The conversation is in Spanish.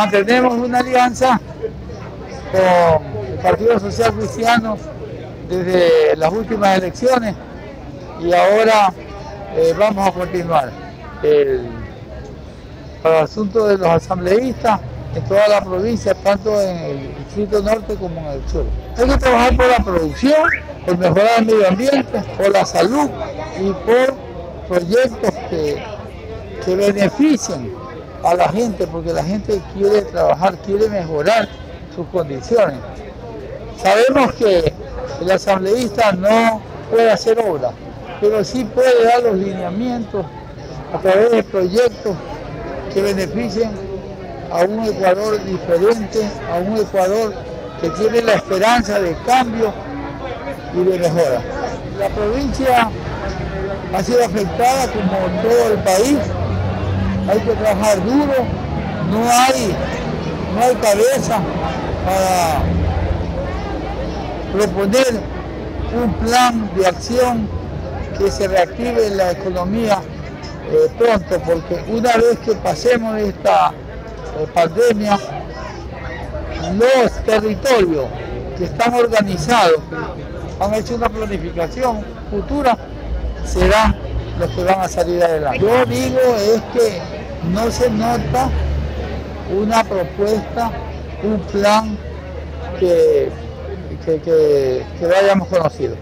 mantenemos una alianza con el Partido Social Cristiano desde las últimas elecciones y ahora eh, vamos a continuar. para el asunto de los asambleístas en toda la provincia, tanto en el distrito norte como en el sur. Hay que trabajar por la producción, por mejorar el medio ambiente, por la salud y por proyectos que, que beneficien a la gente, porque la gente quiere trabajar, quiere mejorar sus condiciones. Sabemos que el asambleísta no puede hacer obra, pero sí puede dar los lineamientos a través de proyectos que beneficien a un Ecuador diferente, a un Ecuador que tiene la esperanza de cambio y de mejora. La provincia ha sido afectada como todo el país, hay que trabajar duro, no hay, no hay cabeza para proponer un plan de acción que se reactive la economía eh, pronto, porque una vez que pasemos esta eh, pandemia, los territorios que están organizados, han hecho una planificación futura, serán los que van a salir adelante. Yo digo es que no se nota una propuesta, un plan que, que, que, lo hayamos conocido.